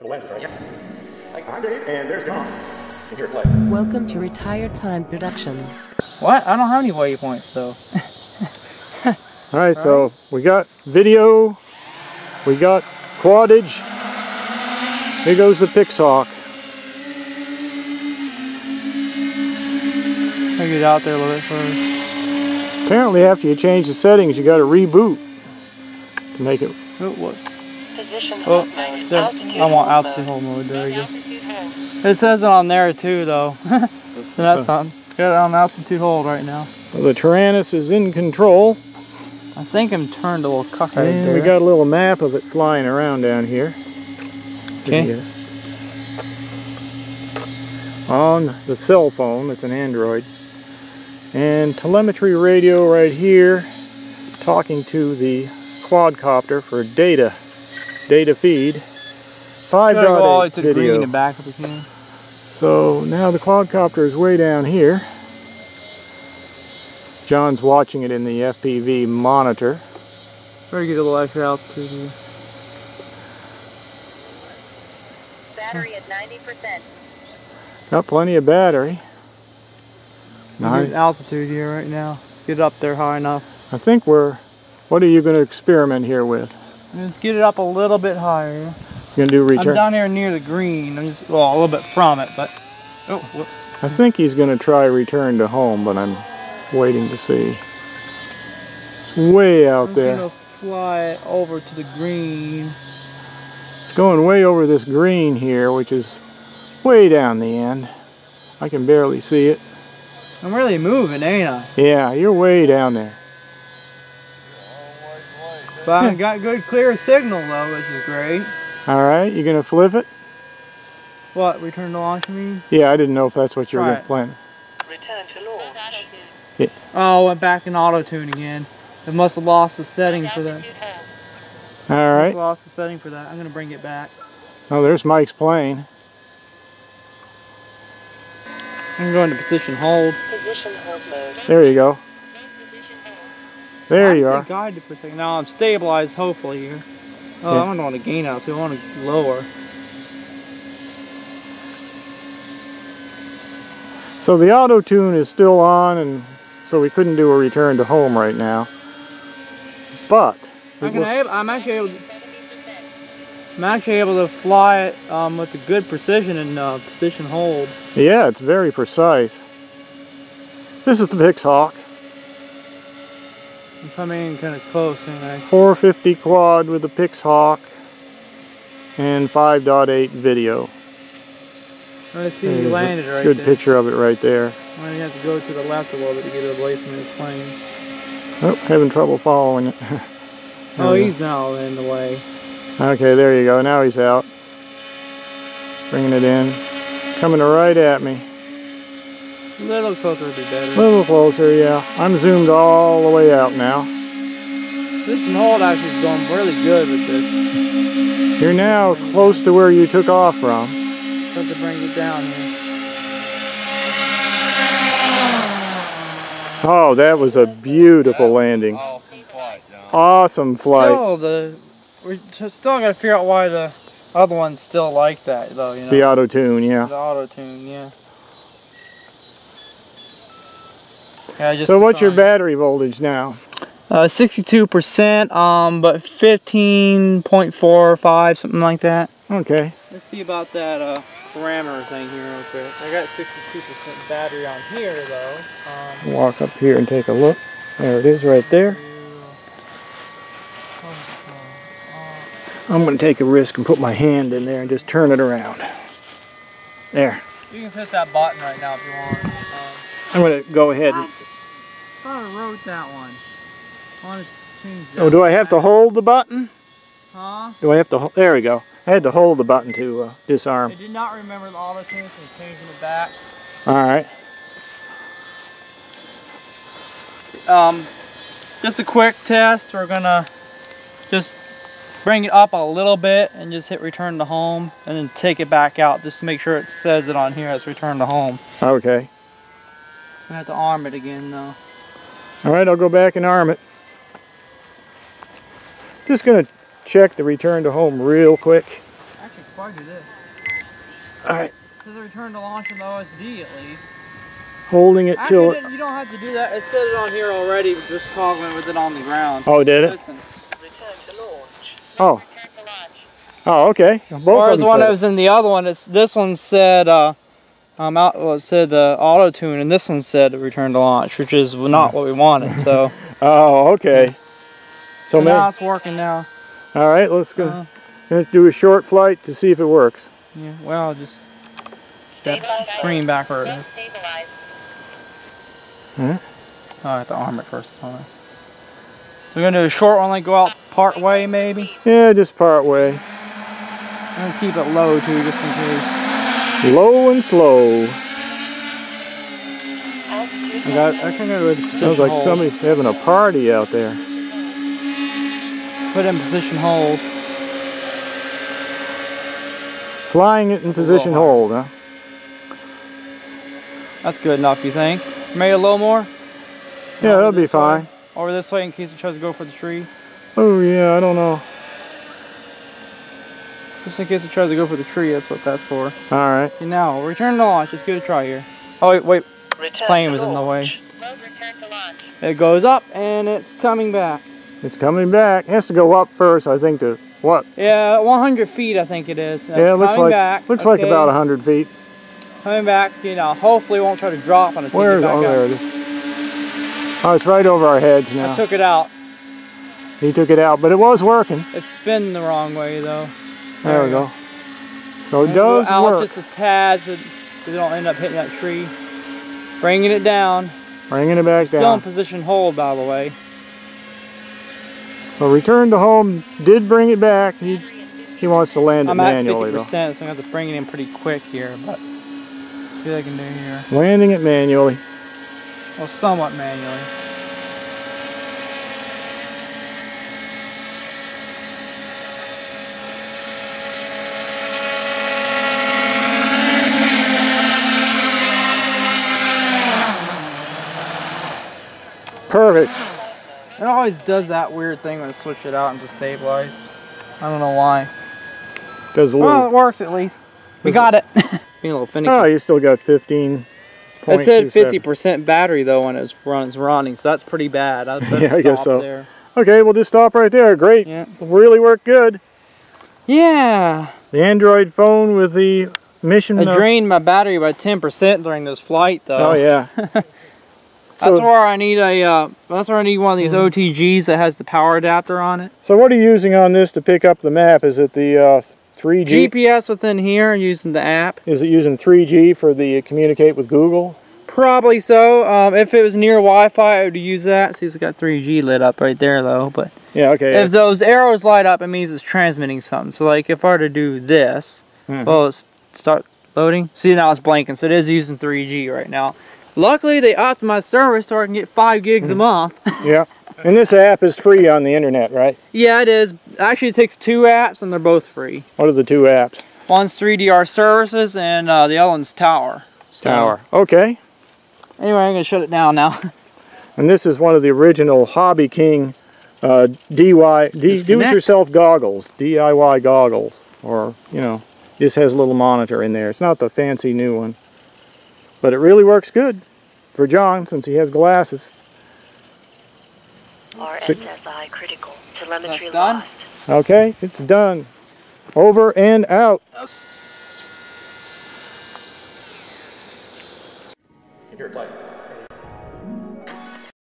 The lenses are, yeah. I'm Dave, and there's Tom. You hear it play. Welcome to Retired Time Productions. What? I don't have any waypoints though. All right, so we got video, we got quadage. Here goes the Pixhawk. I'll get out there a little bit first. Apparently, after you change the settings, you got to reboot to make it. Oh, what? Position Oh, there, I want altitude hold mode. There you go. It says it on there too, though. so that's oh. something. Got it on altitude hold right now. Well, the Taranis is in control, I think I'm turned a little cock right and there. we got a little map of it flying around down here. Okay. here. On the cell phone, it's an Android, and telemetry radio right here, talking to the quadcopter for data, data feed. Five Gotta go all dot to eight green video. and back if can. So now the quadcopter is way down here. Jon's watching it in the FPV monitor. Better get a little extra altitude here. Battery at 90%. Got plenty of battery. Nice. altitude here right now. Get up there high enough. I think we're. What are you going to experiment here with? Let's get it up a little bit higher. You to do return. I'm down here near the green. I'm just well a little bit from it, but oh, whoops. I think he's going to try return to home, but I'm waiting to see. It's way out there. I'm there. gonna fly over to the green. It's going way over this green here, which is way down the end. I can barely see it. I'm really moving, ain't I? Yeah, you're way down there. But I got good clear signal though, which is great. All right, you going to flip it? What, return to launch you mean? Yeah, I didn't know if that's what you were going Right. to plan. Return to launch. Oh, I went back in auto tune again. It must have lost the setting for that. All right. hold. All Must right. have lost the setting for that. I'm gonna bring it back. Oh, there's Mike's plane. I'm gonna go into position hold. Position hold mode. There you go. There I you are. Guided for a second. Now I'm stabilized, hopefully here. Oh, Yeah. I don't want to gain out too. I want to lower. So the auto tune is still on, and so we couldn't do a return to home right now. But I I'm actually able. To, I'm actually able to fly it um, with a good precision and uh, position hold. yeah, it's very precise. This is the Pixhawk I'm coming in kind of close, anyway. 450 quad with the Pixhawk and 5.8 video. I see you landed a right good there. picture of it right there. I'm gonna have to go to the left a little bit to get it away from his plane. Oh, having trouble following it. Oh, he's now in the way. Okay, there you go. Now he's out. Bringing it in. Coming right at me. A little closer would be better. A little closer, yeah. I'm zoomed all the way out now. This hold actually is going really good with this. You're now close to where you took off from. Have to bring it down here. Oh, that was a beautiful landing. Awesome flight, Jon. Awesome flight. Still, the we still gotta figure out why the other one's still like that, though. You know, The auto tune, yeah. the auto tune, yeah. Yeah, just So what's your battery voltage now? Uh, 62%, um, but 15.45, something like that. Okay. Let's see about that uh, parameter thing here real quick. I got 62% battery on here though. Um, Walk up here and take a look. There it is right there. I'm going to take a risk and put my hand in there and just turn it around. There. you can hit that button right now if you want. I'm going to go ahead. I thought I wrote that one. I want to change that. Oh, do I have to hold the button? Huh? Do I have to... hol- There we go. I had to hold the button to uh, disarm. I did not remember the auto tune, so I'm changing it back. All right. Um, just a quick test. We're gonna just bring it up a little bit and just hit return to home and then take it back out just to make sure it says it on here as return to home. Okay. I have to arm it again though. All right, I'll go back and arm it. Just going to check the return to home real quick. I before I do this. Alright, It says return to launch in the OSD at least. holding it Actually, till it it... you don't have to do that. It says it on here already, just toggling with it on the ground. Oh, did it? Listen. Return to launch. Oh. Return to launch. Oh, okay. Both Whereas of the them one said that was in the other one, it's this one said uh, um, out, well, it said the auto tune, and this one said return to launch, which is not what we wanted. So, Oh, okay. So, so now it's working now. all right, let's go. Uh, Gonna do a short flight to see if it works. yeah, well, just step Stabilize. screen backward. Then stabilize. Oh, I have to arm it first. Hold on. We're gonna do a short one, like go out part way maybe. Yeah, just part way. I'm keep it low too, just in case. Low and slow. I got. I go with Sounds like hold. somebody's having a party out there. Put in position hold. Flying it in position hold, huh? That's good enough, you think? Maybe a little more. Yeah, that'll be fine. Over this way in case it tries to go for the tree. Oh, yeah, I don't know. Just in case it tries to go for the tree, that's what that's for. All right. Okay, now, return to launch. Let's give it a try here. Oh, wait, wait. Return plane was in the way. launch. Mode return to launch. It goes up and it's coming back. It's coming back. It has to go up first, I think, to what? Yeah, 100 feet, I think it is. yeah, it looks like back. looks like about 100 feet. Coming back, you know, hopefully it won't try to drop on us. Where is oh, back Oh, there it is. Oh, it's right over our heads now. I took it out. He took it out, but it was working. It's spinning the wrong way, though. There, we we go. So it does go out work. just a tad so they don't end up hitting that tree. Bringing it down. Bringing it back Still in down. position hold, by the way. So return to home did bring it back. He he wants to land it I'm at manually 50%, so I'm going to have to bring it in pretty quick here, but see what I can do here. Landing it manually. Well, somewhat manually. Perfect. It always does that weird thing when I switch it out and just stabilize. I don't know why. Does a little. Well, it works at least. We got it. Being a little finicky. Oh, you still got 15. it said 50% battery though when it was run, it's running, so that's pretty bad. I better Yeah, I guess so. There. Okay, we'll just stop right there. Great. Yeah. Really worked good. Yeah. The Android phone with the mission. I drained my battery by 10% during this flight though. Oh yeah. That's So- where I need a. Uh, that's where I need one of these OTGs that has the power adapter on it. So what are you using on this to pick up the map? Is it the uh, 3G? GPS within here using the app. Is it using 3G for the communicate with Google? Probably so. Um, if it was near Wi-Fi, I would use that. See, it's got 3G lit up right there though. But Yeah. Okay. if those arrows light up, it means it's transmitting something. So like if I were to do this, Mhm. well, start loading. See now it's blanking. So it is using 3G right now. Luckily, they optimized service so I can get five gigs a month. yeah. And this app is free on the internet, right? yeah, it is. Actually, it takes two apps and they're both free. What are the two apps? One's 3DR Services and uh, the other one's Tower. So, Okay. Anyway, I'm gonna shut it down now. And this is one of the original Hobby King uh, DY, do-it-yourself goggles, DIY goggles, or you know, just has a little monitor in there. It's not the fancy new one, but it really works good for Jon since he has glasses. RSSI critical. Telemetry That's done? lost. Okay, it's done. Over and out. Your flight.